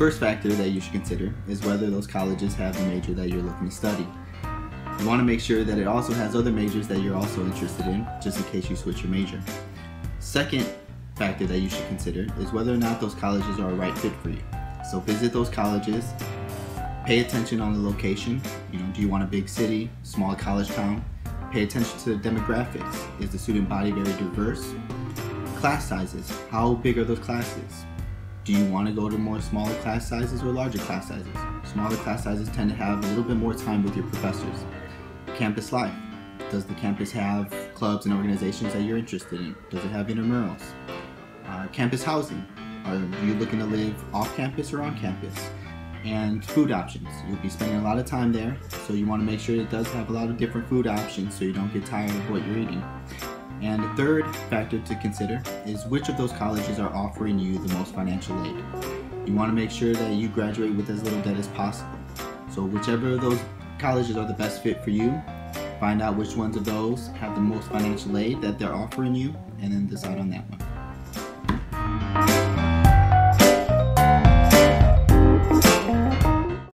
First factor that you should consider is whether those colleges have the major that you're looking to study. You want to make sure that it also has other majors that you're also interested in, just in case you switch your major. Second factor that you should consider is whether or not those colleges are a right fit for you. So visit those colleges, pay attention on the location. You know, do you want a big city, small college town? Pay attention to the demographics. Is the student body very diverse? Class sizes. How big are those classes? Do you want to go to more smaller class sizes or larger class sizes? Smaller class sizes tend to have a little bit more time with your professors. Campus life. Does the campus have clubs and organizations that you're interested in? Does it have intramurals? Uh, campus housing. Are you looking to live off campus or on campus? And food options. You'll be spending a lot of time there, so you want to make sure it does have a lot of different food options so you don't get tired of what you're eating. And the third factor to consider is which of those colleges are offering you the most financial aid. You want to make sure that you graduate with as little debt as possible. So whichever of those colleges are the best fit for you, find out which ones of those have the most financial aid that they're offering you, and then decide on that one.